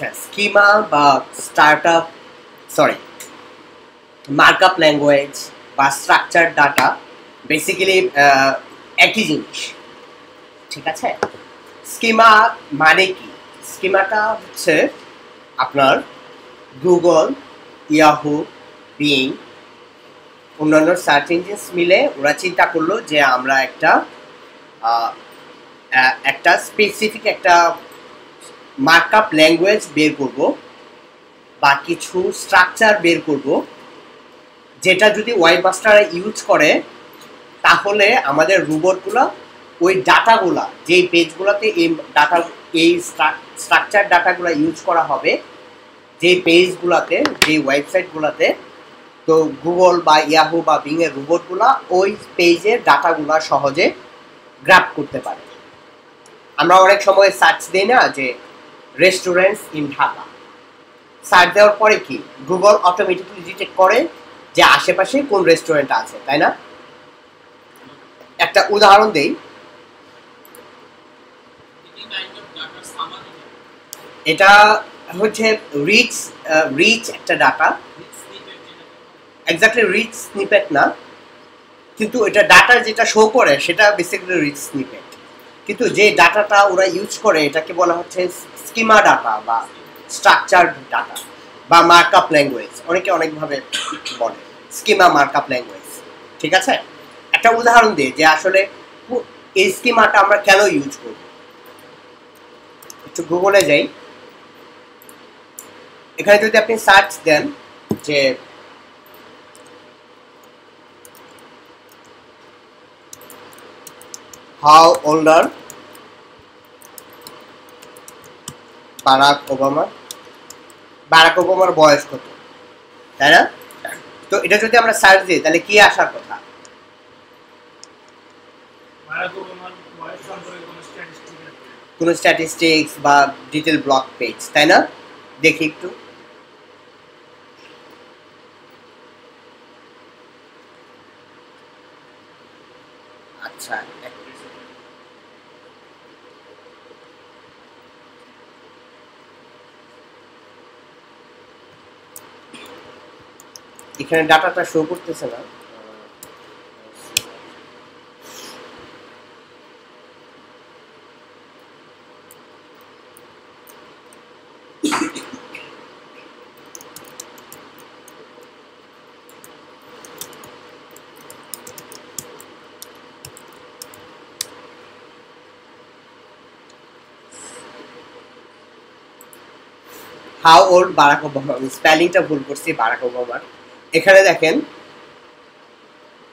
আচ্ছা স্কিমা বা startup sorry markup language বা স্ট্রাকচার ডাটা বেসিক্যালি একই জিনিস। ঠিক আছে? স্কিমা মানে কি? স্কিমাটা হচ্ছে আপনার গুগল ইয়াহু বিং অন্যান্য সার্চ ইঞ্জিনস মিলে ওরা চিন্তা করল যে আমরা একটা একটা স্পেসিফিক একটা মার্কআপ ল্যাঙ্গুয়েজ বের করব বা কিছু স্ট্রাকচার বের করব, যেটা যদি ওয়েব মাস্টাররা ইউজ করে, তাহলে আমাদের রোবটগুলো ওই ডাটাগুলা যেই পেজগুলোতে এই ডাটা এই স্ট্রাকচার ডাটাগুলো ইউজ করা হবে যে পেজগুলোতে যে ওয়েবসাইটগুলোতে তো গুগল বা ইয়াহু বা বিংয়ের রোবটগুলা ওই পেজের ডাটাগুলা সহজে গ্রাপ করতে পারে। আমরা অনেক সময় সার্চ দিই না যে রেস্টুরেন্টস ইন ঢাকা সার্চ দেওয়ার পরে কি? গুগল অটোমেটিকলি ডিটেক্ট করে যে আশেপাশে কোন রেস্টুরেন্ট আছে, তাই না? একটা উদাহরণ দেই। এটা হচ্ছে রিচ রিচ একটা ডাটা এক্স্যাক্টলি রিচ স্নিপেট না। কিন্তু এটা ডাটা যেটা শো করে, সেটা বেসিক্যালি রিচ স্নিপেট কিন্তু যে ডাটাটা ওরা ইউজ করে, এটাকে বলা হচ্ছে স্কিমা ডাটা বা স্ট্রাকচার ডাটা বা মার্কআপ ল্যাঙ্গুয়েজ অনেকে অনেকভাবে বলে স্কিমা মার্কআপ ল্যাঙ্গুয়েজ ঠিক আছে? একটা উদাহরণ দিই যে আসলে এই স্কিমাটা আমরা কেন ইউজ করব? একটু গুগলে যাই। এখানে যদি আপনি সার্চ দেন যে how older Barack Obama. Barack ওবামার বয়স কত? তাই না? তো এটা যদি আমরা সার্চ দিই তাহলে কি আসার কথা? কোনো স্ট্যাটিস্টিক স্ট্যাটিস্টিক্স বা ডিটেল ব্লক পেজ তাই না? দেখি একটু। আচ্ছা এখানে ডাটাটা শো করতেছে না। হাউ ওল্ড বারাক ওবামা আমি স্পেলিংটা ভুল করছি বারাক ওবামার এখানে দেখেন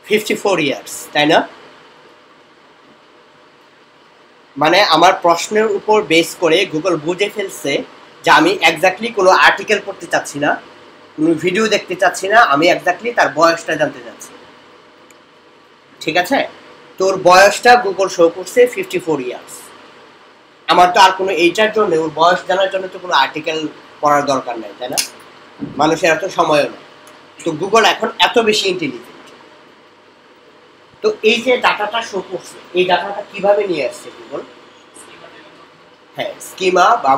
ফিফটি ফোর ইয়ার্স তাই না? মানে আমার প্রশ্নের উপর বেস করে গুগল বুঝে ফেলছে যে আমি এক্স্যাক্টলি কোনো আর্টিকেল পড়তে চাচ্ছি না, কোনো ভিডিও দেখতে চাচ্ছি না, আমি এক্স্যাক্টলি তার বয়সটা জানতে চাচ্ছি। ঠিক আছে? তোর বয়সটা গুগল শো করছে ফিফটি ফোর ইয়ার্স আমার তো আর কোনো এইটার জন্য, ওর বয়স জানার জন্য তো কোনো আর্টিকেল পড়ার দরকার নেই, তাই না? মানুষের এত সময়ও নেই। তো গুগল এখন এত বেশি ইন্টেলিজেন্ট তো এই যে ডাটাটা শো করছে, এই ডাটাটা কীভাবে নিয়ে আসছে গুগল হ্যাঁ স্কিমা বা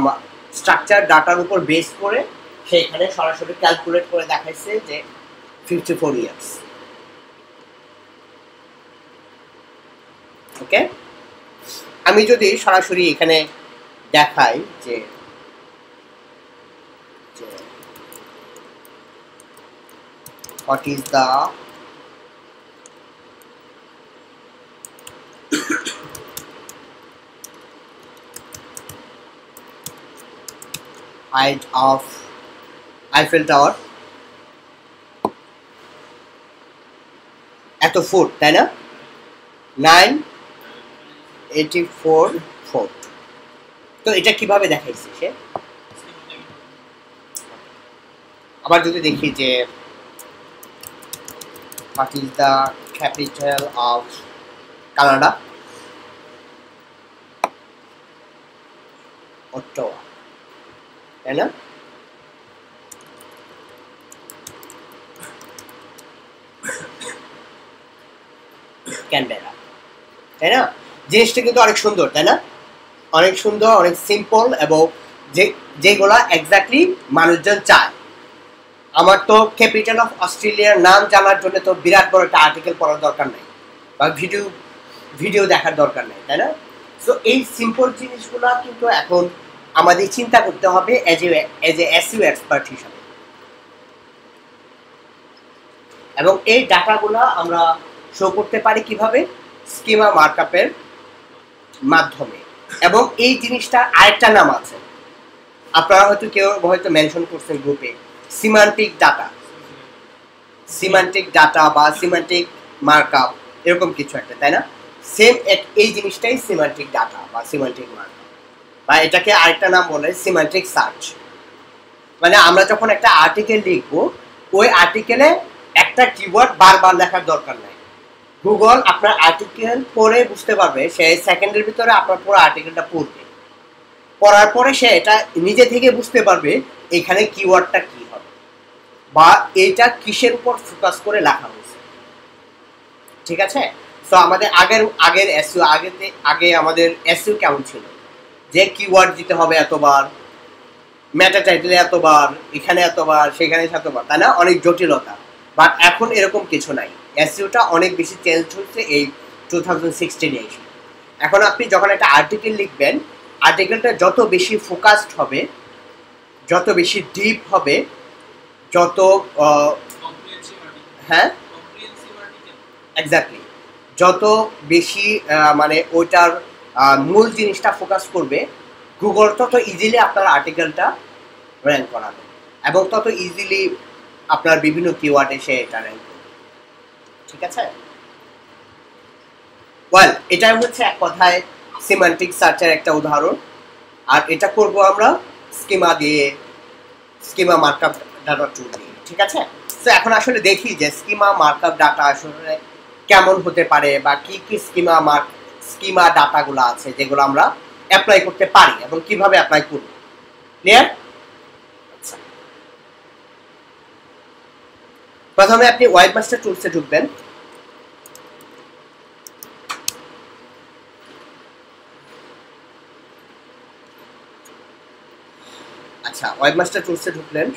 স্ট্রাকচার ডাটার উপর বেস করে সেখানে সরাসরি ক্যালকুলেট করে দেখাইছে যে ফিফটি ফোর ইয়ার্স ওকে আমি যদি সরাসরি এখানে দেখাই যে what is the height of Eiffel Tower? এত ফুট, তাই না? নাইন এইটি ফোর ফুট তো এটা কীভাবে দেখাইছে সে? আবার যদি দেখি যে what is the capital of Canada? Ottawa. তাই না ক্যানবেরা তাই না জিনিসটা কিন্তু অনেক সুন্দর, তাই না? অনেক সুন্দর, অনেক সিম্পল এবং যে যেগুলা এক্স্যাক্টলি মানুষজন চায়। আমার তো ক্যাপিটাল অফ অস্ট্রেলিয়ার নাম জানার জন্য তো বিরাট বড় একটা আর্টিকেল পড়ার দরকার নেই, বা ভিডিও ভিডিও দেখার দরকার নেই, তাই না? সো এই সিম্পল জিনিসগুলো কিন্তু এখন আমাদের চিন্তা করতে হবে as a as a SEO expert হিসাবে। এবং এই ডাটাগুলো আমরা শো করতে পারি কীভাবে? স্কিমা মার্কআপের মাধ্যমে। এবং এই জিনিসটার আরেকটা নাম আছে। আপনারা হয়তো কেউ হয়তো মেনশন করছেন গ্রুপে সিমান্টিক ডাটা সিমান্টিক ডাটা বা সিমান্টিক মার্কআপ এরকম কিছু একটা, তাই না? সেম এই জিনিসটাই সিমান্টিক ডাটা বা সিমান্টিক মার্কআপ বা এটাকে আরেকটা নাম বলে সিমান্টিক সার্চ মানে আমরা যখন একটা আর্টিকেল লিখব, ওই আর্টিকেলে একটা কিওয়ার্ড বারবার লেখার দরকার নাই। গুগল আপনার আর্টিকেল পড়ে বুঝতে পারবে, সে সেকেন্ডের ভিতরে আপনার পুরো আর্টিকেলটা পড়বে। পড়ার পরে সে এটা নিজে থেকে বুঝতে পারবে, এখানে কিওয়ার্ডটা কি। বা এইটা কিসের উপর ফোকাস করে লেখা হয়েছে? ঠিক আছে? তো আমাদের আগের আগের এসইউ আগে আগে আমাদের এসইউ কেমন ছিল? যে কিওয়ার্ড দিতে হবে এতবার ম্যাটা টাইটেলে এতবার, এখানে এতবার, সেখানে এতবার, তাই না? অনেক জটিলতা। বাট এখন এরকম কিছু নাই। এসইউটা অনেক বেশি চেঞ্জ হচ্ছে এই টু থাউজেন্ড সিক্সটিনে এসে। এখন আপনি যখন একটা আর্টিকেল লিখবেন আর্টিকেলটা যত বেশি ফোকাসড হবে, যত বেশি ডিপ হবে যত হ্যাঁ? এক্স্যাক্টলি যত বেশি মানে ওইটার মূল জিনিসটা ফোকাস করবে গুগল তত ইজিলি আপনার আর্টিকেলটা র্যাঙ্ক করাবে এবং তত ইজিলি আপনার বিভিন্ন কিওয়ার্ডে সে এটা র্যাঙ্ক করবে। ঠিক আছে? ওয়েল এটাই হচ্ছে এক কথায় সিমান্টিক সার্চের একটা উদাহরণ। আর এটা করব আমরা স্কিমা দিয়ে স্কিমা মার্কআপ টুল দিয়ে, ঠিক আছে? তো এখন আসলে দেখি যে স্কিমা মার্কআপ ডাটা আসলে কেমন হতে পারে বা কি কি স্কিমা মার্ক স্কিমা ডাটাগুলো আছে যেগুলো আমরা অ্যাপ্লাই করতে পারি এবং কীভাবে অ্যাপ্লাই করব। ক্লিয়ার প্রথমে আপনি ওয়েব মাস্টার টুলসে ঢুকবেন। আচ্ছা ওয়েব মাস্টার টুলসে ঢুকলেন।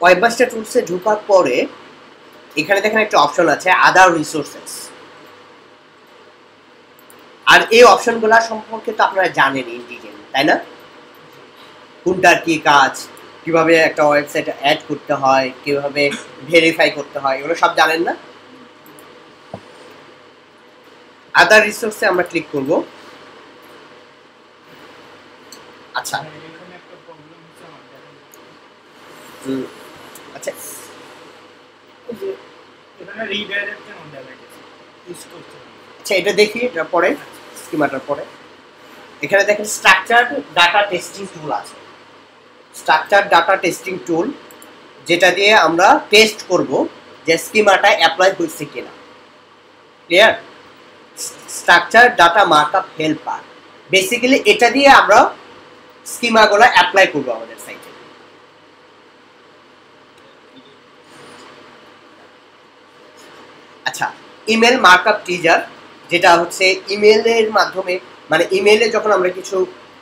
ওয়েব মাস্টার টুলসে ঢোকার পরে এখানে দেখেন একটা অপশন আছে আদার রিসোর্সেস আর এই অপশনগুলো সম্পর্কে তো আপনারা জানেন ইন ডিটেল তাই না? কোনটার কি কাজ কীভাবে একটা ওয়েবসাইট অ্যাড করতে হয় কীভাবে ভেরিফাই করতে হয় এগুলো সব জানেন না? আদার রিসোর্সে আমরা ক্লিক করব। আচ্ছা। হুম, আচ্ছা। আচ্ছা এটা দেখি, এটা পরে, স্কিমাটার পরে। এখানে দেখেন স্ট্রাকচার ডাটা টেস্টিং টুল আছে। স্ট্রাকচার ডাটা টেস্টিং টুল যেটা দিয়ে আমরা টেস্ট করব যে স্কিমাটা অ্যাপ্লাই হয়েছে কিনা। Clear structure data markup helper basically এটা দিয়ে আমরা স্কিমাগুলো অ্যাপ্লাই করব আমাদের সাইটে আচ্ছা ইমেল মার্কআপ টিজার যেটা হচ্ছে ইমেলের মাধ্যমে মানে ইমেলে যখন আমরা কিছু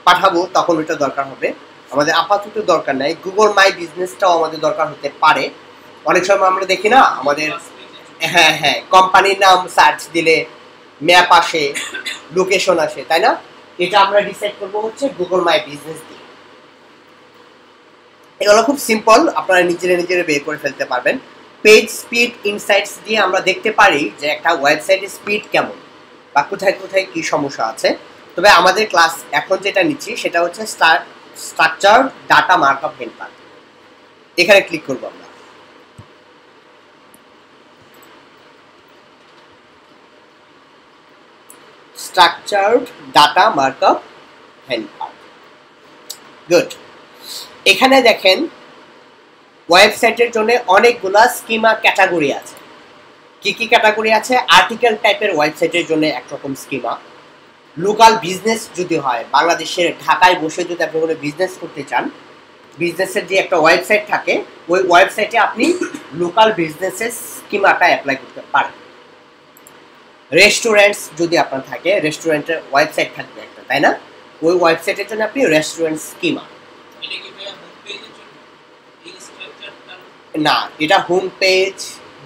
পাঠাবো, তখন ওটা দরকার হবে। আমাদের আপাতত দরকার নাই। গুগল মাই বিজনেসটাও আমাদের দরকার হতে পারে। অনেক সময় আমরা দেখি না, আমাদের হ্যাঁ হ্যাঁ কোম্পানির নাম সার্চ দিলে ম্যাপ আসে লোকেশন আসে, তাই না? এটা আমরা ডিসাইড করব হচ্ছে গুগল মাই বিজনেস দিয়ে। এগুলো খুব সিম্পল আপনারা নিজেরা নিজেরা বের করে ফেলতে পারবেন। পেজ স্পিড ইনসাইটস দিয়ে আমরা দেখতে পারি যে একটা ওয়েবসাইটের স্পিড কেমন বা কোথায় কোথায় কি সমস্যা আছে। তবে আমাদের ক্লাস এখন যেটা নিচ্ছি সেটা হচ্ছে স্ট্রাকচার ডাটা মার্কআপ হেল্পার এখানে ক্লিক করব আমরা। Structured data markup helper good এখানে দেখেন ওয়েবসাইটের জন্য অনেকগুলা স্কিমা ক্যাটাগরি আছে। কি কি ক্যাটাগরি আছে? আর্টিকেল টাইপের ওয়েবসাইটের জন্য একরকম স্কিমা লোকাল বিজনেস যদি হয়, বাংলাদেশের ঢাকায় বসে যদি আপনি কোনো বিজনেস করতে চান বিজনেসের যে একটা ওয়েবসাইট থাকে, ওই ওয়েবসাইটে আপনি লোকাল বিজনেসের স্কিমাটা অ্যাপ্লাই করতে পারেন। রেস্টুরেন্টস যদি আপনার থাকে রেস্টুরেন্টের ওয়েবসাইট থাকবে একটা, তাই না? ওই ওয়েবসাইটের জন্য আপনি রেস্টুরেন্ট স্কিমা এটা কি ভাইয়া হোম পেজের জন্য এই স্ট্রাকচারটা না, এটা হোম পেজ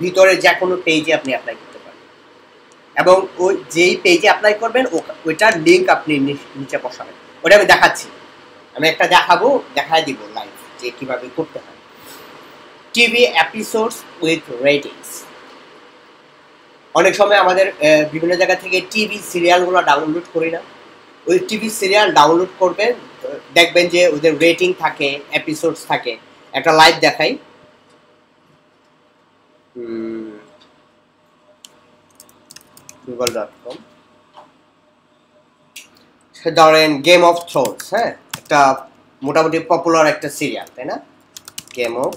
ভিতরে যে কোনো পেজে আপনি অ্যাপ্লাই করতে পারেন। এবং ওই যেই পেজে অ্যাপ্লাই করবেন ওইটার লিঙ্ক আপনি নিচে বসাবেন। ওটা আমি দেখাচ্ছি। আমি একটা দেখাবো দেখাই দিব লাইভ যে কীভাবে করতে হয়। টিভি এপিসোডস উইথ রেটিংস অনেক সময় আমাদের বিভিন্ন জায়গা থেকে টিভি সিরিয়ালগুলো ডাউনলোড করি না। ওই টিভি সিরিয়াল ডাউনলোড করবেন, দেখবেন যে ওদের রেটিং থাকে এপিসোডস থাকে। একটা লাইভ দেখাই। গুগল ডট কম ধরেন গেম অফ থ্রোনস হ্যাঁ? একটা মোটামুটি পপুলার একটা সিরিয়াল তাই না? গেম অফ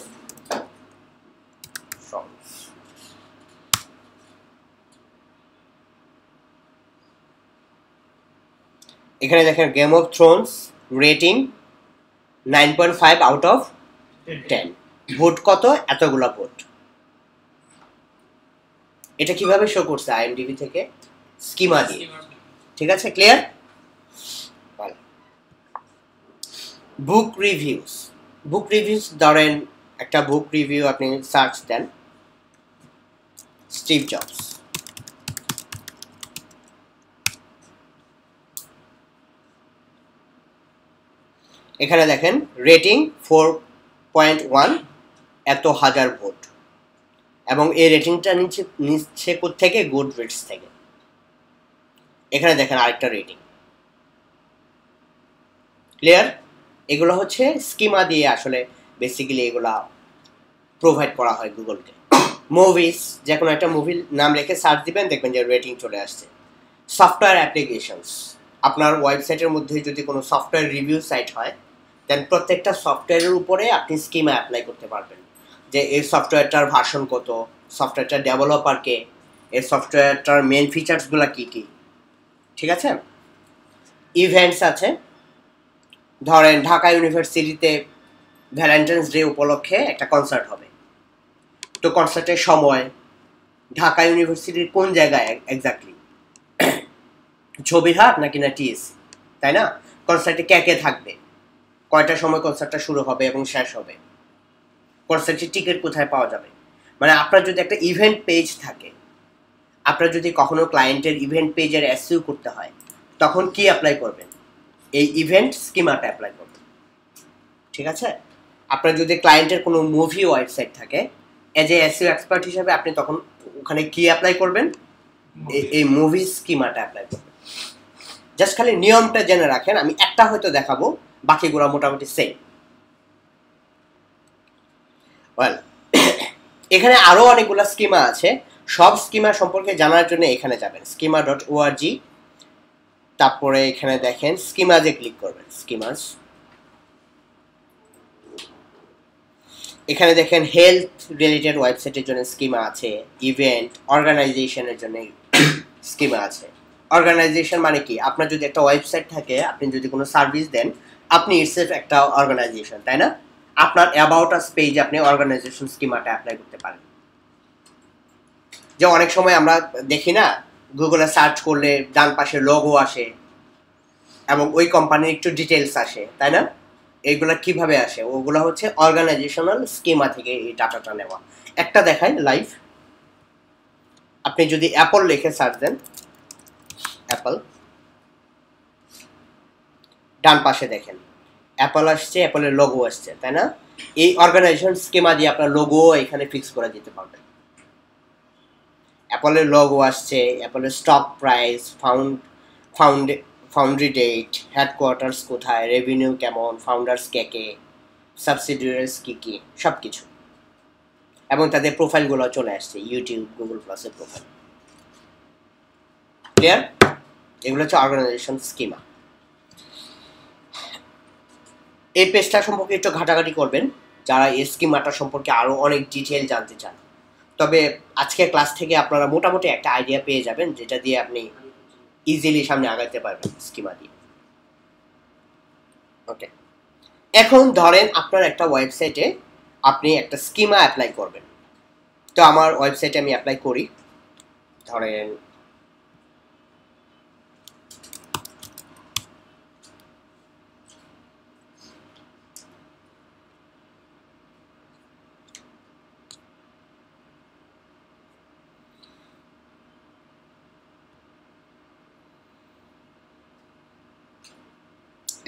এখানে দেখেন game of thrones rating nine point five out of ten vote কত? এতগুলা ভোট এটা কীভাবে শো করছে আইএমডিবি থেকে? স্কিমা দিয়ে। ঠিক আছে clear book reviews book reviews ধরেন একটা বুক রিভিউ আপনি সার্চ দেন। স্টিভ জবস এখানে দেখেন রেটিং ফোর পয়েন্ট ওয়ান এত হাজার ভোট। এবং এই রেটিংটা নিচ্ছে নিচ্ছে থেকে গুড রেটস থেকে। এখানে দেখেন আরেকটা রেটিং ক্লিয়ার এগুলো হচ্ছে স্কিমা দিয়ে আসলে বেসিক্যালি এগুলা প্রোভাইড করা হয় গুগলকে। মুভিস যে কোনো একটা মুভির নাম লিখে সার্চ দিবেন, দেখবেন যে রেটিং চলে আসছে। সফটওয়্যার অ্যাপ্লিকেশনস আপনার ওয়েবসাইটের মধ্যে যদি কোনো সফটওয়্যার রিভিউ সাইট হয় দেন প্রত্যেকটা সফটওয়্যারের উপরে আপনি স্কিমা অ্যাপ্লাই করতে পারবেন। যে এই সফটওয়্যারটার ভার্সন কত সফটওয়্যারটার ডেভেলপার কে এই সফটওয়্যারটার মেন ফিচার্সগুলো কী কী? ঠিক আছে? ইভেন্টস আছে। ধরেন ঢাকা ইউনিভার্সিটিতে ভ্যালেন্টাইন্স ডে উপলক্ষে একটা কনসার্ট হবে। তো কনসার্টের সময় ঢাকা ইউনিভার্সিটির কোন জায়গায় এক্স্যাক্টলি ছবিরহাট নাকি না টিএসসি তাই না? কনসার্টে কে কে থাকবে? কয়টার সময় কনসার্টটা শুরু হবে এবং শেষ হবে? কনসার্টের টিকিট কোথায় পাওয়া যাবে? মানে আপনার যদি একটা ইভেন্ট পেজ থাকে আপনার যদি কখনো ক্লায়েন্টের ইভেন্ট পেজের এসইউ করতে হয় তখন কি অ্যাপ্লাই করবেন? এই ইভেন্ট স্কিমাটা অ্যাপ্লাই করবেন। ঠিক আছে? আপনার যদি ক্লায়েন্টের কোনো মুভি ওয়েবসাইট থাকে এজ এ এসইউ এক্সপার্ট হিসাবে আপনি তখন ওখানে কি অ্যাপ্লাই করবেন? এই মুভি স্কিমাটা অ্যাপ্লাই করবেন। জাস্ট খালি নিয়মটা জেনে রাখেন আমি একটা হয়তো দেখাবো বাকিগুলো মোটামুটি সেম ওয়েল এখানে আরও অনেকগুলো স্কিমা আছে। সব স্কিমা সম্পর্কে জানার জন্য এখানে যাবেন। স্কিমা ডট ওআরজি তারপরে এখানে দেখেন স্কিমাজে ক্লিক করবেন স্কিমাস এখানে দেখেন হেলথ রিলেটেড ওয়েবসাইটের জন্য স্কিমা আছে ইভেন্ট অর্গানাইজেশনের জন্য স্কিমা আছে। অর্গানাইজেশন মানে কি? আপনার যদি একটা ওয়েবসাইট থাকে, আপনি যদি কোনো সার্ভিস দেন, আপনি ইটসেলফ একটা অর্গানাইজেশন তাই না? আপনার অ্যাবাউট আস পেজে আপনি অর্গানাইজেশন স্কিমাটা অ্যাপ্লাই করতে পারেন। যে অনেক সময় আমরা দেখি না গুগলে সার্চ করলে ডান পাশে লোগো আসে, এবং ওই কোম্পানির একটু ডিটেলস আসে, তাই না? এইগুলা কীভাবে আসে? ওগুলো হচ্ছে অর্গানাইজেশনাল স্কিমা থেকে এই ডাটাটা নেওয়া। একটা দেখাই লাইভ আপনি যদি অ্যাপল লিখে সার্চ দেন অ্যাপল ডান পাশে দেখেন। অ্যাপল আসছে অ্যাপলের লোগো আসছে, তাই না? এই অর্গানাইজেশন স্কিমা দিয়ে আপনার লোগো এখানে ফিক্স করা যেতে পারবে অ্যাপলের লোগো আসছে অ্যাপলের stock price found found foundry date headquarters কোথায় রেভিনিউ কেমন ফাউন্ডার্স কে কে সাবসিডিয়ারিস কী কী সব কিছু এবং তাদের প্রোফাইলগুলো চলে আসছে ইউটিউব গুগল প্লাসের প্রোফাইল ক্লিয়ার এগুলো হচ্ছে অর্গানাইজেশন স্কিমা এই পেজটা সম্পর্কে একটু ঘাটাঘাটি করবেন, যারা এই স্কিমাটা সম্পর্কে আরও অনেক ডিটেল জানতে চান। তবে আজকের ক্লাস থেকে আপনারা মোটামুটি একটা আইডিয়া পেয়ে যাবেন, যেটা দিয়ে আপনি ইজিলি সামনে আগাতে পারবেন স্কিমা দিয়ে। ওকে এখন ধরেন আপনার একটা ওয়েবসাইটে আপনি একটা স্কিমা অ্যাপ্লাই করবেন। তো আমার ওয়েবসাইটে আমি অ্যাপ্লাই করি। ধরেন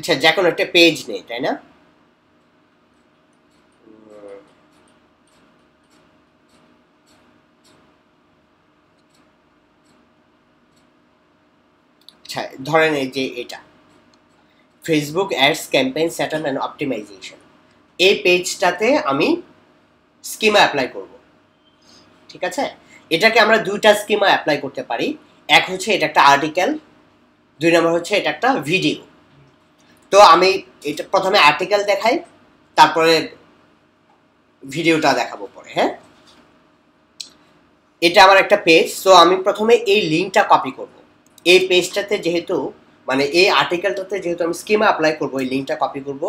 আচ্ছা যে কোনো একটা পেজ নেই, তাই না? আচ্ছা ধরেন এই যে এটা। Facebook ads campaign set up and optimization এই পেজটাতে আমি স্কিমা অ্যাপ্লাই করব। ঠিক আছে? এটাকে আমরা দুইটা স্কিমা অ্যাপ্লাই করতে পারি। এক হচ্ছে এটা একটা আর্টিকেল দুই নম্বর হচ্ছে এটা একটা ভিডিও তো আমি এটা প্রথমে আর্টিকেল দেখাই, তারপরে ভিডিওটা দেখাবো পরে হ্যাঁ? এটা আমার একটা পেজ তো আমি প্রথমে এই লিঙ্কটা কপি করব। এই পেজটাতে যেহেতু মানে এই আর্টিকেলটাতে যেহেতু আমি স্কিমা অ্যাপ্লাই করব, এই লিঙ্কটা কপি করব।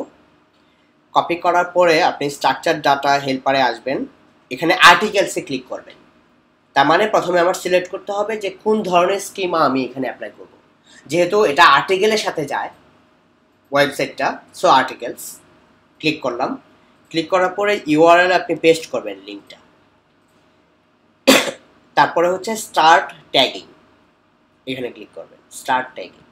কপি করার পরে আপনি স্ট্রাকচার ডাটা হেল্পারে আসবেন, এখানে আর্টিকেলসে ক্লিক করবেন। তার মানে প্রথমে আমার সিলেক্ট করতে হবে যে কোন ধরনের স্কিমা আমি এখানে অ্যাপ্লাই করব। যেহেতু এটা আর্টিকেলের সাথে যায় ওয়েবসাইটটা সো আর্টিকেলস ক্লিক করলাম। ক্লিক করার পরে ইউআরএল আপনি পেস্ট করবেন লিঙ্কটা তারপরে হচ্ছে স্টার্ট ট্যাগিং এখানে ক্লিক করবেন স্টার্ট ট্যাগিং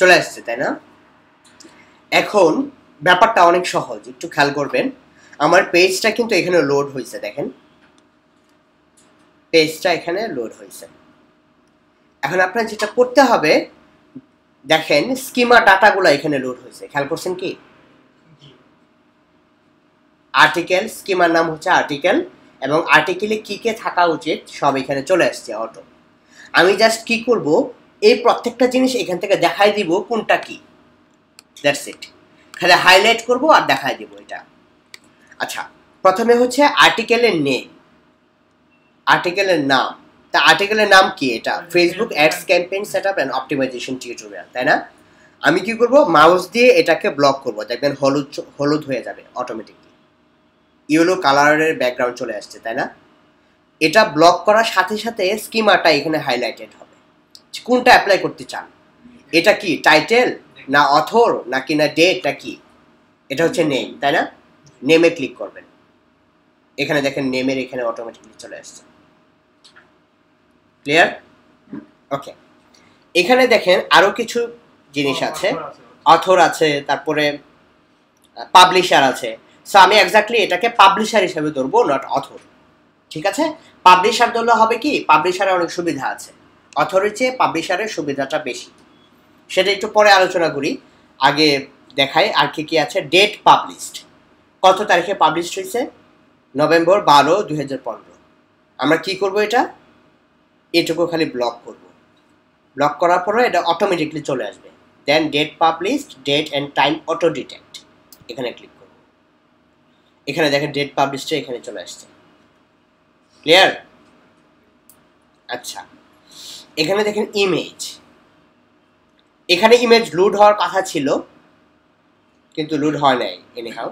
চলে আসছে তাই না? এখন ব্যাপারটা অনেক সহজ একটু খেয়াল করবেন। আমার পেজটা কিন্তু এখানে লোড হয়েছে দেখেন। পেজটা এখানে লোড হয়েছে। এখন আপনার যেটা করতে হবে দেখেন স্কিমা ডাটাগুলো এখানে লোড হয়েছে। খেয়াল করছেন কি? আর্টিকেল স্কিমার নাম হচ্ছে আর্টিকেল এবং আর্টিকেলে কি কে থাকা উচিত সব এখানে চলে আসছে অটো আমি জাস্ট কি করব? এই প্রত্যেকটা জিনিস এখান থেকে দেখাই দিব কোনটা কি। দ্যাটস ইট খালি হাইলাইট করব আর দেখাই দিব এটা। আচ্ছা প্রথমে হচ্ছে আর্টিকেলের নেম আর্টিকেলের নাম। তা আর্টিকেলের নাম কি এটা? Facebook ads campaign set up and optimization tutorial তাই না? আমি কি করব? মাউস দিয়ে এটাকে ব্লক করব। দেখবেন হলুদ হলুদ হয়ে যাবে অটোমেটিকলি ইয়েলো কালারের ব্যাকগ্রাউন্ড চলে আসছে তাই না? এটা ব্লক করার সাথে সাথে স্কিমাটা এখানে হাইলাইটেড হবে। কোনটা অ্যাপ্লাই করতে চান? এটা কি টাইটেল না অথর নাকি না ডেট ডেটটা কি এটা হচ্ছে নেম তাই না? নেমে ক্লিক করবেন। এখানে দেখেন নেমের এখানে অটোমেটিকলি চলে আসছে। ক্লিয়ার ওকে এখানে দেখেন আরও কিছু জিনিস আছে। অথর আছে তারপরে পাবলিশার আছে। সো আমি এক্স্যাক্টলি এটাকে পাবলিশার হিসেবে ধরবো নট অথর ঠিক আছে? পাবলিশার ধরলে হবে কি? পাবলিশারে অনেক সুবিধা আছে। অথরের চেয়ে পাবলিশারের সুবিধাটা বেশি। সেটা একটু পরে আলোচনা করি। আগে দেখাই আর কি কি আছে। ডেট পাবলিশড কত তারিখে পাবলিশড হয়েছে? নভেম্বর বারো পনেরো। আমরা কি করব এটা? এটুকু খালি ব্লক করব। ব্লক করার পরে এটা অটোমেটিকলি চলে আসবে। Then date published date and time auto detect এখানে ক্লিক করব। এখানে দেখেন ডেট পাবলিশটা এখানে চলে আসছে। ক্লিয়ার আচ্ছা। এখানে দেখেন ইমেজ এখানে ইমেজ লুড হওয়ার কথা ছিল কিন্তু লুড হয় নাই এনিহাউ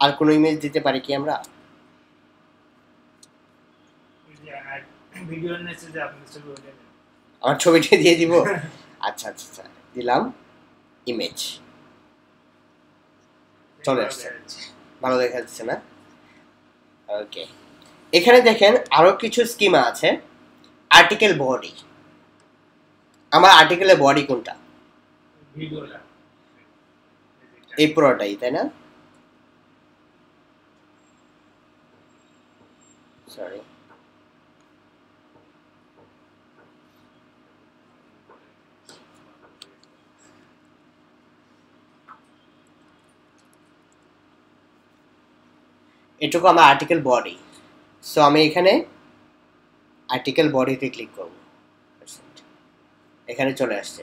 আর কোনো ইমেজ দিতে পারি কি আমরা? আমার ছবিটা দিয়ে দিব? আচ্ছা আচ্ছা আচ্ছা দিলাম। ইমেজ চলে আসছে। ভালো দেখা যাচ্ছে না? ওকে এখানে দেখেন আরও কিছু স্কিমা আছে। আর্টিকেল বডি আমার আর্টিকেলের বডি কোনটা? এই পুরোটাই, তাই না? সরি এটুকু আমার আর্টিকেল বডি সো আমি এখানে আর্টিকেল বডিতে ক্লিক করব। এখানে চলে আসছে।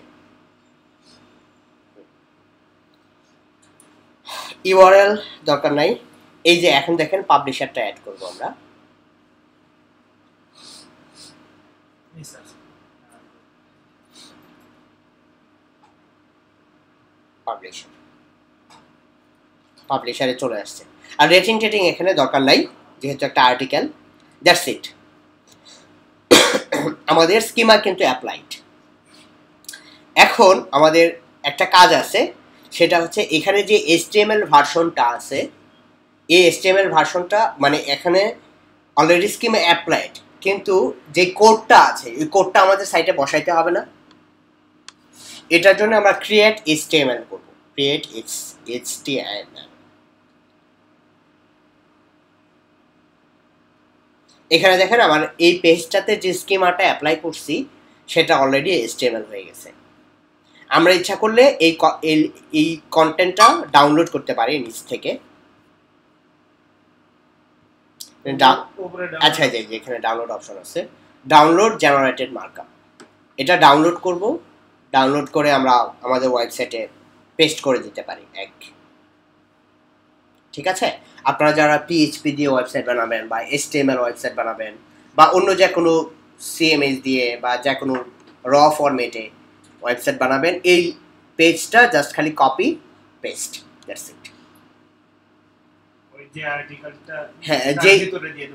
ইউআরএল দরকার নাই। এই যে এখন দেখেন পাবলিশারটা অ্যাড করব আমরা। পাবলিশার পাবলিশারে চলে আসছে। আর রেটিং টেটিং এখানে দরকার নাই, যেহেতু একটা আর্টিকেল দ্যাটস ইট আমাদের স্কিমা কিন্তু অ্যাপ্লাইড এখন আমাদের একটা কাজ আছে, সেটা হচ্ছে এখানে যে এসটিএমএল ভার্সনটা আছে, এই এসটিএমএল ভার্সনটা মানে এখানে অলরেডি স্কিমে অ্যাপ্লাইড কিন্তু যে কোডটা আছে, ওই কোডটা আমাদের সাইটে বসাইতে হবে না। এটার জন্য আমরা ক্রিয়েট এইচটিএমএল করব। ক্রিয়েট এইচ এইচটিএমএল এখানে দেখেন আমার এই পেজটাতে যে স্কিমাটা অ্যাপ্লাই করছি সেটা অলরেডি এইচটিএমএল হয়ে গেছে। আমরা ইচ্ছা করলে এই এই- কন্টেন্টটা ডাউনলোড করতে পারি নিচ থেকে। আচ্ছা যে যেখানে ডাউনলোড অপশন আছে। ডাউনলোড জেনারেটেড মার্কআপ এটা ডাউনলোড করব। ডাউনলোড করে আমরা আমাদের ওয়েবসাইটে পেস্ট করে দিতে পারি এক। ঠিক আছে? আপনারা যারা পিএইচপি দিয়ে ওয়েবসাইট বানাবেন বা এসটিএমএল ওয়েবসাইট বানাবেন বা অন্য যে কোনো সিএমএস দিয়ে বা যে কোনো র ফরম্যাটে ওয়েবসাইট বানাবেন এই পেজটা জাস্ট খালি কপি পেস্ট দ্যাটস ইট ওই যে আর্টিকেলটা হ্যাঁ, যে- ভিতরে দিয়ে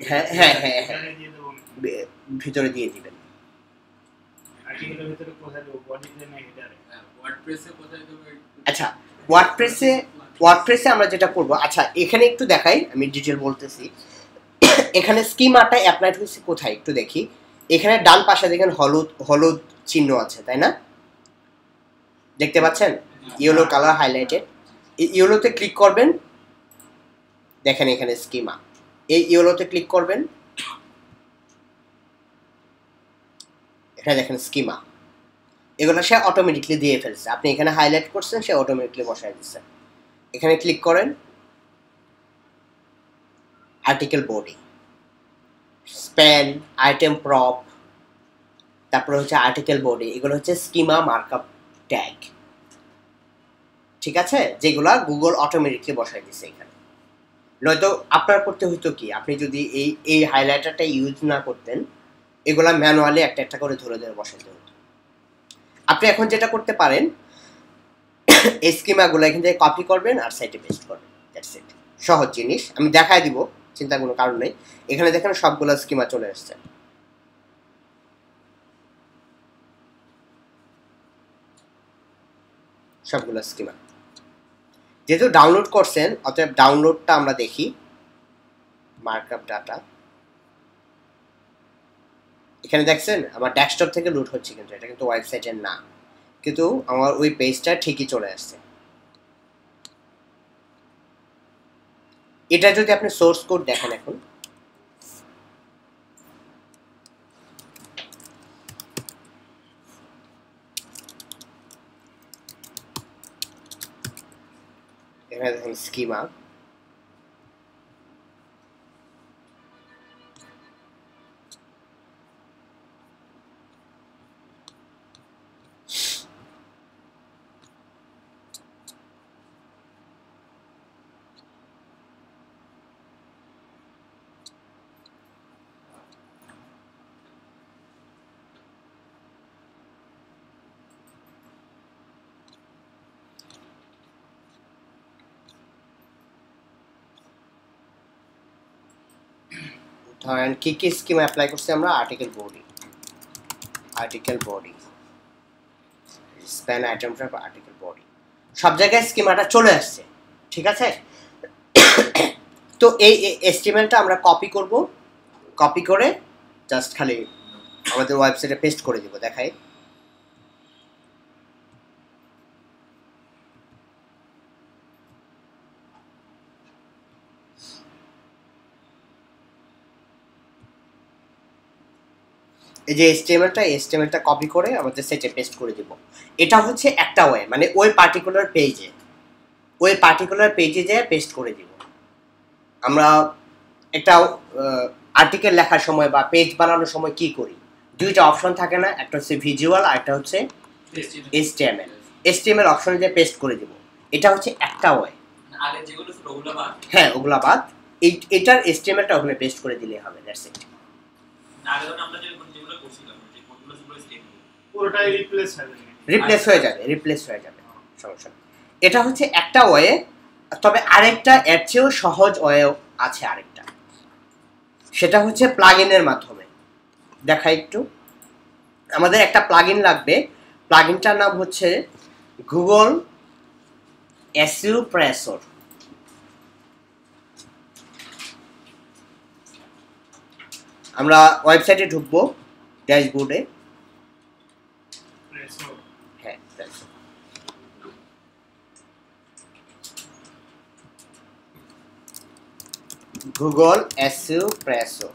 হ্যাঁ, হ্যাঁ, হ্যাঁ, হ্যাঁ। ভিতরে দিয়ে দিবেন। আর্টিকেলের ভিতরে কোথায় দেবো? বডিতে না হেডারে ওয়ার্ডপ্রেসে কোথায় দেবে? আচ্ছা ওয়ার্ডপ্রেসে ওয়ার্ডপ্রেসে আমরা যেটা করব আচ্ছা এখানে একটু দেখাই, আমি ডিটেল বলতেছি। এখানে স্কিমাটা অ্যাপ্লাইড হয়েছে কোথায়? একটু দেখি। এখানে ডান পাশে দেখেন হলুদ হলুদ চিহ্ন আছে, তাই না? দেখতে পাচ্ছেন? ইয়েলো কালার হাইলাইটেড এই ইয়েলোতে ক্লিক করবেন। দেখেন এখানে স্কিমা এই ইয়েলোতে ক্লিক করবেন। এখানে দেখেন স্কিমা এগুলো সে অটোমেটিকলি দিয়ে ফেলছে। আপনি এখানে হাইলাইট করছেন, সে অটোমেটিকলি বসায় দিচ্ছে। এখানে ক্লিক করেন। Article body span item prop তারপরে হচ্ছে আর্টিকেল বডি এগুলো হচ্ছে স্কিমা মার্কআপ ট্যাগ ঠিক আছে? যেগুলা গুগল অটোমেটিকলি বসায় দিচ্ছে এখানে। নয়তো আপনার করতে হইতো কি? আপনি যদি এই এই হাইলাইটারটা ইউজ না করতেন, এগুলা ম্যানুয়ালি একটা একটা করে ধরে ধরে বসাইতে হতো। আপনি এখন যেটা করতে পারেন স্কিমাগুলো এখান থেকে কপি করবেন আর সাইটে পেস্ট করবেন। দ্যাটস ইট সহজ জিনিস। আমি দেখাই দিব চিন্তা কোনো কারণ নেই। এখানে দেখেন সবগুলো স্কিমা চলে আসছে সবগুলো স্কিমা। যেহেতু ডাউনলোড করছেন, অতএব ডাউনলোডটা আমরা দেখি। মার্কআপ ডাটা এখানে দেখছেন, আমার ডেস্কটপ থেকে লুট হচ্ছে কিন্তু, এটা কিন্তু ওয়েবসাইটের না। কিন্তু আমার ওই পেজটা ঠিকই চলে আসছে। এটা যদি আপনি সোর্স কোড দেখেন এখন। এখানে দেখেন স্কিমা ধরেন কি কি স্কিম অ্যাপ্লাই করছি আমরা? Article body article body span item article body সব জায়গায় স্কিমাটা চলে আসছে, ঠিক আছে? তো এই এস্টিমেলটা আমরা কপি করব কপি করে জাস্ট খালি আমাদের ওয়েবসাইটে পেস্ট করে দেবো, দেখাই। এই যে এসটিএমএলটা এসটিএমএলটা কপি করে আমাদের সেটে পেস্ট করে দিব। এটা হচ্ছে একটা ওয়ে মানে ওই পার্টিকুলার পেজে ওই পার্টিকুলার পেজে যেয়ে পেস্ট করে দিব। আমরা একটা আর্টিকেল লেখার সময় বা পেজ বানানোর সময় কি করি? দুইটা অপশন থাকে না একটা হচ্ছে ভিজুয়াল আর একটা হচ্ছে HTML এসটিএমএল অপশনে যে পেস্ট করে দিব। এটা হচ্ছে একটা ওয়ে বাদ। হ্যাঁ ওগুলা বাদ। এটার এসটিএমএলটা ওখানে পেস্ট করে দিলে হবে দ্যাটস ইট আগে যখন আমরা যে যেগুলো করছিলাম যে কোডগুলো ছিল স্টেপ পুরোটাই রিপ্লেস হয়ে যাবে। রিপ্লেস হয়ে যাবে রিপ্লেস হয়ে যাবে। সমস্যা এটা হচ্ছে একটা ওয়ে তবে আরেকটা এর চেয়েও সহজ ওয়ে আছে আরেকটা। সেটা হচ্ছে প্লাগ ইনের মাধ্যমে। দেখা একটু। আমাদের একটা প্লাগ ইন লাগবে। প্লাগ ইনটার নাম হচ্ছে গুগল এসইউ প্রেসর আমরা ওয়েবসাইটে ঢুকবো ড্যাশবোর্ডে প্রেসো হ্যাঁ Pressor। Pressor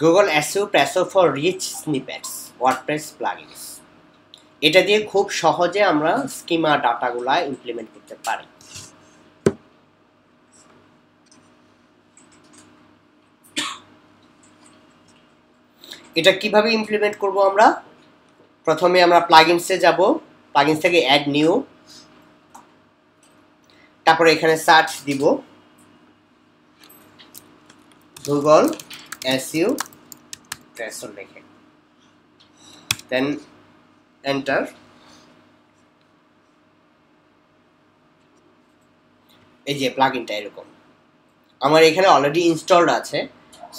Google SEO Pressor for rich snippets WordPress plugins এটা দিয়ে খুব সহজে আমরা স্কিমা ডাটাগুলা ইমপ্লিমেন্ট করতে পারি। এটা কীভাবে ইমপ্লিমেন্ট করব আমরা? প্রথমে আমরা প্লাগইনসে যাব। প্লাগইনস থেকে অ্যাড নিউ তারপরে এখানে সার্চ দিব। গুগল এসইউ ট্রেসর লিখে। দেন এন্টার এই যে প্লাগইনটা এরকম। আমার এখানে অলরেডি ইনস্টলড আছে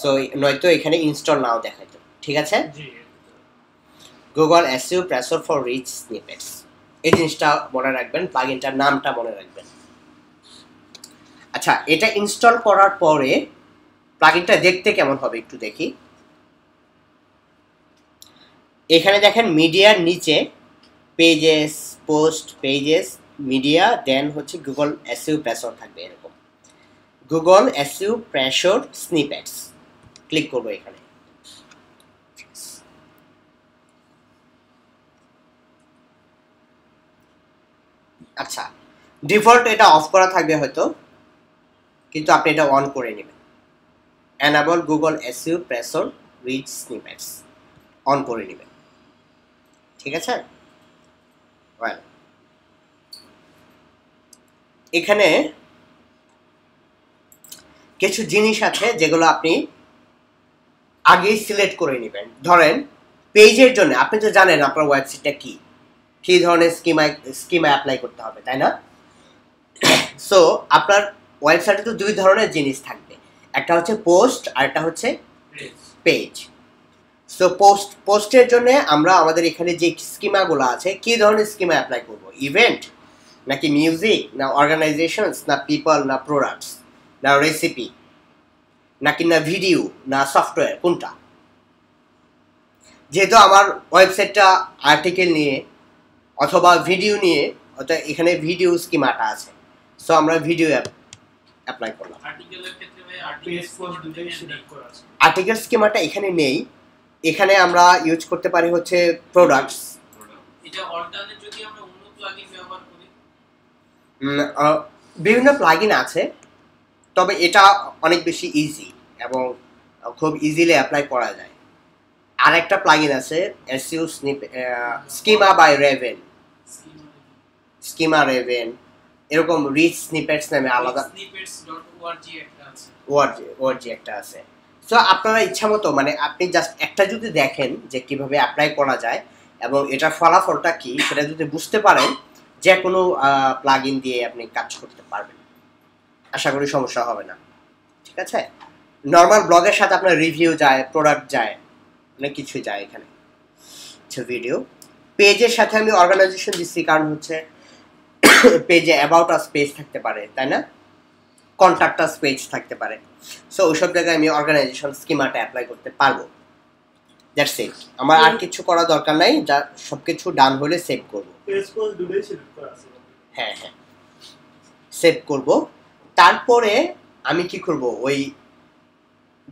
সো নয়তো এখানে ইনস্টল নাও দেখাইতো ঠিক আছে? Google SEO Pressor for rich snippets এই জিনিসটা মনে রাখবেন প্লাগইনটার নামটা মনে রাখবেন। আচ্ছা এটা ইনস্টল করার পরে প্লাগইনটা দেখতে কেমন হবে একটু দেখি। এখানে দেখেন মিডিয়ার নিচে pages post pages media then হচ্ছে গুগল এসইউ প্রেসর থাকবে এরকম। Google SEO pressor snippets click করব এখানে। আচ্ছা ডিফল্ট এটা অফ করা থাকবে হয়তো। কিন্তু আপনি এটা অন করে নেবেন। Enable Google SEO Pressor rich snippets on করে নেবেন। ঠিক আছে? এখানে কিছু জিনিস আছে যেগুলো আপনি আগেই সিলেক্ট করে নেবেন। ধরেন পেজের জন্য, আপনি তো জানেন আপনার ওয়েবসাইটটা কি। কি ধরনের স্কিমা স্কিমা অ্যাপ্লাই করতে হবে, তাই না? সো আপনার ওয়েবসাইটে তো দুই ধরনের জিনিস থাকবে। একটা হচ্ছে পোস্ট আর একটা হচ্ছে পেজ সো পোস্ট পোস্টের জন্য আমরা আমাদের এখানে যে স্কিমাগুলো আছে, কি ধরনের স্কিমা অ্যাপ্লাই করব? ইভেন্ট নাকি মিউজিক না অর্গানাইজেশনস না পিপল না প্রোডাক্টস না রেসিপি নাকি না ভিডিও না সফটওয়্যার কোনটা? যেহেতু আমার ওয়েবসাইটটা আর্টিকেল নিয়ে, অথবা ভিডিও নিয়ে, অর্থাৎ এখানে ভিডিও স্কিমাটা আছে। সো আমরা ভিডিও অ্যাপ্লাই করলাম। আর্টিকেল স্কিমাটা এখানে নেই। এখানে আমরা ইউজ করতে পারি হচ্ছে প্রোডাক্টস এটা অল্টারনেট যদি আমরা অন্য প্লাগইন ব্যবহার করি? বিভিন্ন প্লাগইন আছে তবে এটা অনেক বেশি ইজি এবং খুব ইজিলি অ্যাপ্লাই করা যায়। আর একটা প্লাগইন আছে SEO snip schema by Raven schema Raven এরকম রিচ স্নিপেটস নামে আলাদা snippets.org একটা আছে। সো আপনারা ইচ্ছা মতো মানে আপনি জাস্ট একটা যদি দেখেন যে কীভাবে অ্যাপ্লাই করা যায় এবং এটার ফলাফলটা কি সেটা যদি বুঝতে পারেন যে কোনো প্লাগ ইন দিয়ে আপনি কাজ করতে পারবেন। আশা করি সমস্যা হবে না। ঠিক আছে? নর্মাল ব্লগের সাথে আপনার রিভিউ যায় প্রোডাক্ট যায় অনেক কিছুই যায় এখানে। আচ্ছা ভিডিও পেজের সাথে আমি অর্গানাইজেশন দিচ্ছি কারণ হচ্ছে পেজে অ্যাবাউট আস পেজ থাকতে পারে তাই না? কন্ট্যাক্ট আস পেজ থাকতে পারে। সো ওইসব জায়গায় আমি অর্গানাইজেশন স্কিমাটা অ্যাপ্লাই করতে পারব। দ্যাটস ইট আমার আর কিছু করা দরকার নাই যা সব কিছু ডান হলে সেভ করব। হ্যাঁ হ্যাঁ। সেভ করব। তারপরে আমি কি করব? ওই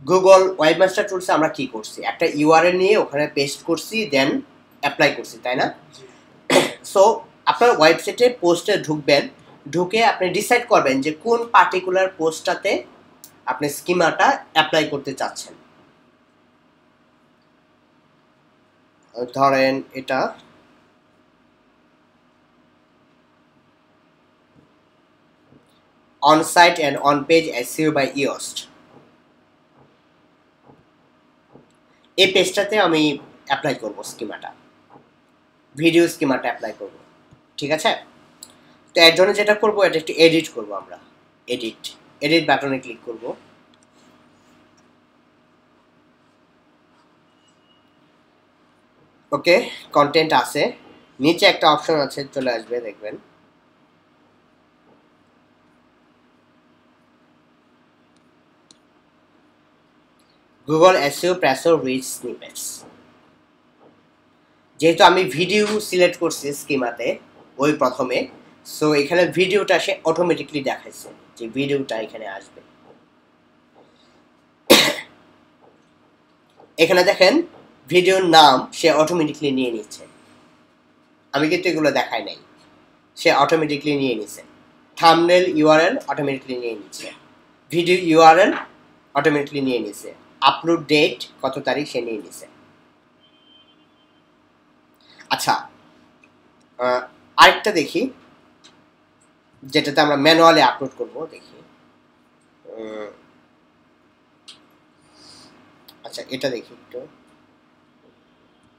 গুগল ওয়েবমাস্টার টুলসে আমরা কি করছি? একটা ইউআরএল নিয়ে ওখানে পেস্ট করছি দেন অ্যাপ্লাই করছি তাই না? সো আপনার ওয়েবসাইটে পোস্টে ঢুকবেন, ঢুকে আপনি ডিসাইড করবেন যে কোন পার্টিকুলার পোস্টটাতে আপনি স্কিমাটা অ্যাপ্লাই করতে চাচ্ছেন। ধরেন এটা। Site and on page SEO by Yoast এই পেজটাতে আমি অ্যাপ্লাই করব স্কিমাটা ভিডিও স্কিমাটা অ্যাপ্লাই করব। ঠিক আছে? তো এর জন্য যেটা করব, এটা একটু এডিট করব আমরা। এডিট এডিট বাটনে ক্লিক করব। ওকে কন্টেন্ট আছে। নিচে একটা অপশন আছে, চলে আসবে, দেখবেন। Google SEO Pressor rich snippets যেহেতু আমি ভিডিও সিলেক্ট করছি স্কিমাতে ওই প্রথমে। সো এখানে ভিডিওটা সে অটোমেটিকলি দেখাইছে যে ভিডিওটা এখানে আসবে। এখানে দেখেন ভিডিওর নাম সে অটোমেটিকলি নিয়ে নিচ্ছে। আমি কিন্তু এগুলো দেখাই নাই। সে অটোমেটিকলি নিয়ে নিচ্ছে থামনেল ইউআরএল অটোমেটিকলি নিয়ে নিচ্ছে। ভিডিও ইউআরএল অটোমেটিকলি নিয়ে নিচ্ছে আপলোড ডেট কত তারিখ সে নিয়ে নিছে। আচ্ছা আরেকটা দেখি, যেটাতে আমরা ম্যানুয়ালি আপলোড করব, দেখি। আচ্ছা এটা দেখি একটু।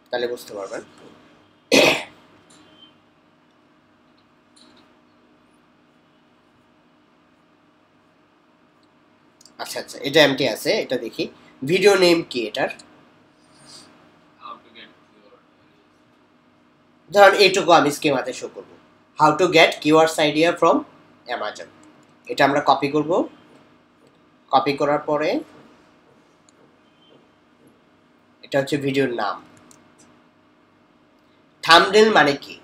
তাহলে বুঝতে পারবেন। আচ্ছা আচ্ছা এটা এমটি আছে, এটা দেখি। ভিডিও নেম কি এটার ধরুন এইটুকু আমি স্কিমাতে শো করব। How to get keywords idea from Amazon এটা আমরা কপি করব। কপি করার পরে এটা হচ্ছে ভিডিওর নাম। থাম্বনেল মানে কি?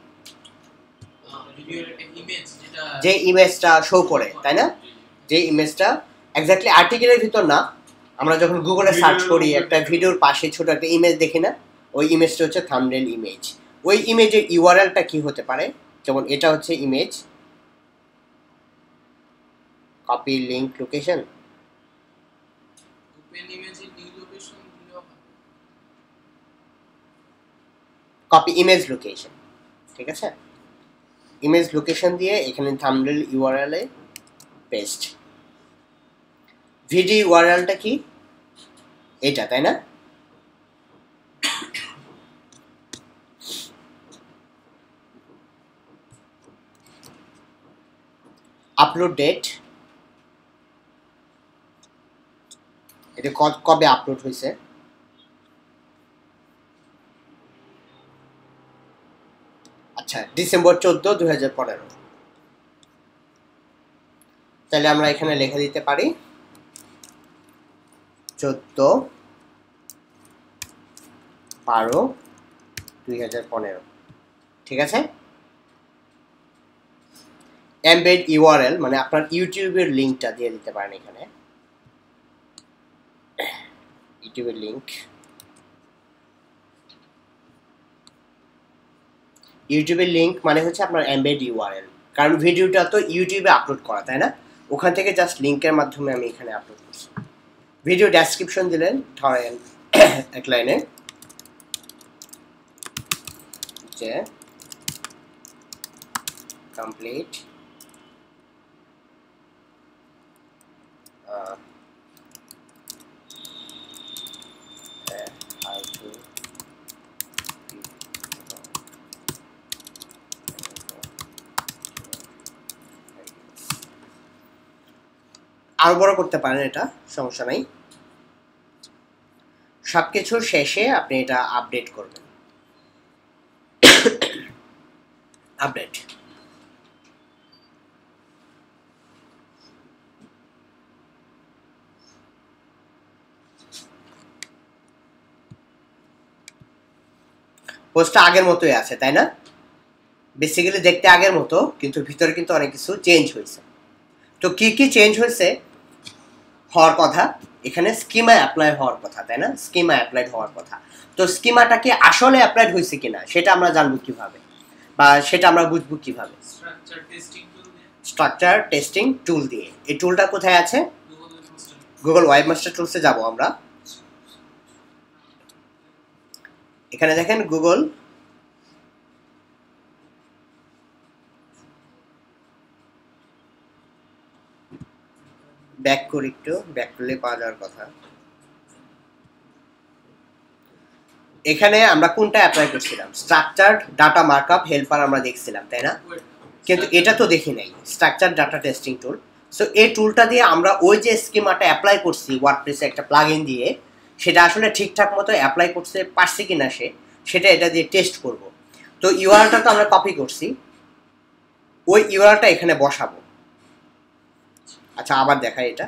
যে ইমেজটা শো করে তাই না? যে ইমেজটা এক্স্যাক্টলি আর্টিকেলের ভিতর না। আমরা যখন গুগলে সার্চ করি একটা ভিডিওর পাশে ছোট একটা ইমেজ দেখি না ওই ইমেজটা হচ্ছে থাম্বনেল ইমেজ ওই ইমেজের ইউআরএলটা কি হতে পারে? যেমন এটা হচ্ছে image copy link location copy image location ঠিক আছে? ইমেজ লোকেশন দিয়ে এখানে থাম্বনেল ইউআরএল এ পেস্ট ভিডিও ইউআরএলটা কি? এটা তাই না? আপলোড ডেট এটা কবে আপলোড হয়েছে? আচ্ছা ডিসেম্বর চোদ্দ পনেরো। তাহলে আমরা এখানে লিখে দিতে পারি, চোদ্দ বারো, দুই ঠিক আছে? এমবেড ইউআরএল মানে আপনার ইউটিউবের লিঙ্কটা দিয়ে দিতে পারেন এখানে। ইউটিউবের লিঙ্ক। ইউটিউবের লিঙ্ক মানে হচ্ছে আপনার এমবেড ইউআরএল কারণ ভিডিওটা তো ইউটিউবে আপলোড করা, তাই না? ওখান থেকে জাস্ট লিঙ্কের মাধ্যমে আমি এখানে আপলোড করছি। ভিডিও ডেসক্রিপশন দিলেন, ধরেন এক লাইনে। যে কমপ্লিট আরও বড় করতে পারেন এটা, সমস্যা নাই। সবকিছুর শেষে আপনি এটা আপডেট করবেন। আপডেট পোস্টটা আগের মতোই আছে, তাই না? বেসিক্যালি দেখতে আগের মতো, কিন্তু ভিতরে কিন্তু অনেক কিছু চেঞ্জ হয়েছে। তো কি কি চেঞ্জ হয়েছে? হওয়ার কথা এখানে স্কিমা অ্যাপ্লাই হওয়ার কথা তাই না? স্কিমা অ্যাপ্লাইড হওয়ার কথা। তো স্কিমাটা কি আসলে অ্যাপ্লাইড হয়েছে কিনা সেটা আমরা জানব কীভাবে? বা সেটা আমরা বুঝব কীভাবে? স্ট্রাকচার টেস্টিং টুল দিয়ে। এই টুলটা কোথায় আছে? গুগল ওয়েব মাস্টার টুলসে যাব আমরা। এখানে দেখেন গুগল ব্যাক করি একটু, ব্যাক করলে পাওয়া যাওয়ার কথা। এখানে আমরা কোনটা অ্যাপ্লাই করছিলাম? স্ট্রাকচার ডাটা মার্কআপ হেল্পার আমরা দেখছিলাম, তাই না? কিন্তু এটা তো দেখি নাই structure data testing tool so এই টুলটা দিয়ে আমরা ওই যে স্কিমাটা অ্যাপ্লাই করছি ওয়ার্ডপ্রেসে একটা প্লাগইন দিয়ে, সেটা আসলে ঠিকঠাক মতো অ্যাপ্লাই করতে পারছে কিনা সে, সেটা এটা দিয়ে টেস্ট করব। তো ইউআরটা তো আমরা কপি করছি, ওই ইউআরটা এখানে বসাবো। আচ্ছা আবার দেখাই এটা।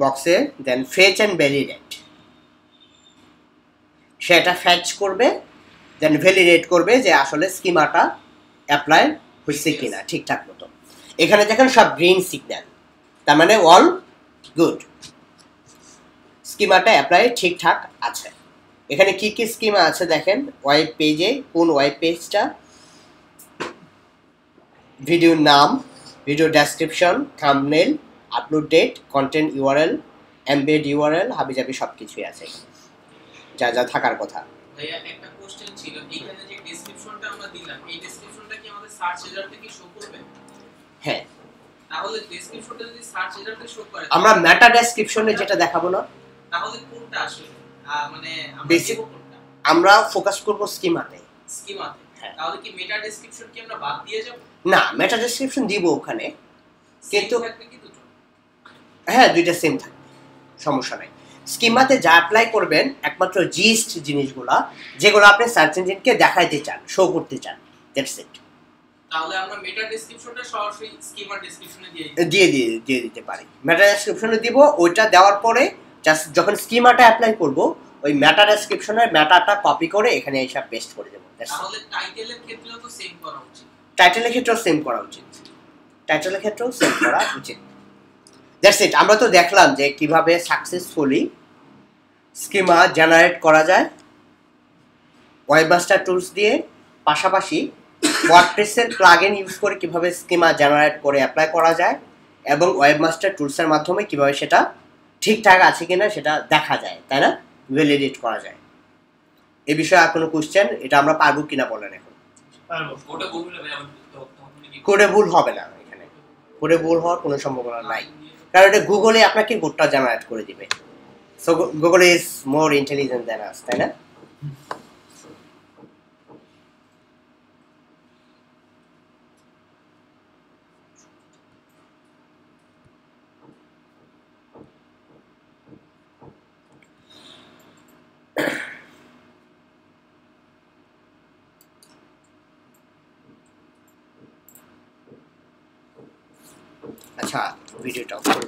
বক্সে দেন ফেচ অ্যান্ড ভ্যালিডেট সে এটা ফ্যাচ করবে দেন ভ্যালিডেট করবে যে আসলে স্কিমাটা অ্যাপ্লাই হচ্ছে কিনা ঠিকঠাক মতো। এখানে দেখেন সব গ্রিন সিগন্যাল তার মানে অল গুড স্কিমাটা অ্যাপ্লাই ঠিকঠাক আছে। এখানে কি কি স্কিমা আছে দেখেন? ওয়েব পেজে কোন ওয়েব পেজটা ভিডিওর নাম video description thumbnail upload date content URL embed URL হাবিজাবি সব কিছুই আছে। যা যা থাকার কথা। ভাইয়া একটা কোশ্চেন ছিল এখানে যে ডেসক্রিপশনটা আমরা দিলাম এই ডেসক্রিপশনটা কি আমাদের সার্চ রেজাল্টে কি শো করবে? হ্যাঁ। তাহলে ডেসক্রিপশনটা যদি সার্চ রেজাল্টে শো করে আমরা মেটা ডেসক্রিপশনে যেটা দেখাবো না তাহলে কোনটা আহ, মানে কোনটা? আমরা ফোকাস করব স্কিমাতে স্কিমাতে। তাহলে কি মেটা ডেসক্রিপশন কি আমরা বাদ দিয়ে যাব? না মেটা ডেসক্রিপশন দিব ওখানে কিন্তু- হ্যাঁ দুইটা সেম থাকবে সমস্যা নাই। স্কিমাতে যা অ্যাপ্লাই করবেন একমাত্র জিস্ট জিনিসগুলা যেগুলো আপনি সার্চ ইঞ্জিনকে দেখাইতে চান শো করতে চান দ্যাটস ইট তাহলে আমরা মেটা ডেসক্রিপশনটা সরাসরি স্কিমার ডেসক্রিপশনে দিয়ে দিই। দিয়ে দিয়ে দিয়ে দিতে পারি। মেটা ডেসক্রিপশনে দিব ওইটা দেওয়ার পরে জাস্ট যখন স্কিমাটা অ্যাপ্লাই করব ওই মেটা ডেসক্রিপশনের মেটাটা কপি করে এখানে এইসব পেস্ট করে দেবো তাহলে টাইটেলের ক্ষেত্রেও তো সেম করা উচিত। টাইটেলের ক্ষেত্রেও সেম করা উচিত। টাইটেলের ক্ষেত্রেও সেম করা উচিত। দ্যাটস ইট আমরা তো দেখলাম যে কীভাবে সাকসেসফুলি স্কিমা জেনারেট করা যায়। ওয়েবমাস্টার টুলস দিয়ে পাশাপাশি ওয়ার্ডপ্রেসের প্লাগইন ইউজ করে কীভাবে স্কিমা জেনারেট করে অ্যাপ্লাই করা যায় এবং ওয়েবমাস্টার টুলসের মাধ্যমে কীভাবে সেটা ঠিকঠাক আছে কিনা সেটা দেখা যায়, তাই না? ভ্যালিডেট করা যায়। এ বিষয়ে আর কোনো কোশ্চেন এটা আমরা পারব কিনা বলেন এখন। কোডে ভুল হবে না এখানে। কোডে ভুল হওয়ার কোনো সম্ভাবনা নাই। কারণ এটা গুগলে আপনাকে কোডটা জেনারেট করে দিবে। So Google is more intelligent than us তাই না? আচ্ছা ভিডিওটা অফ করে দিই।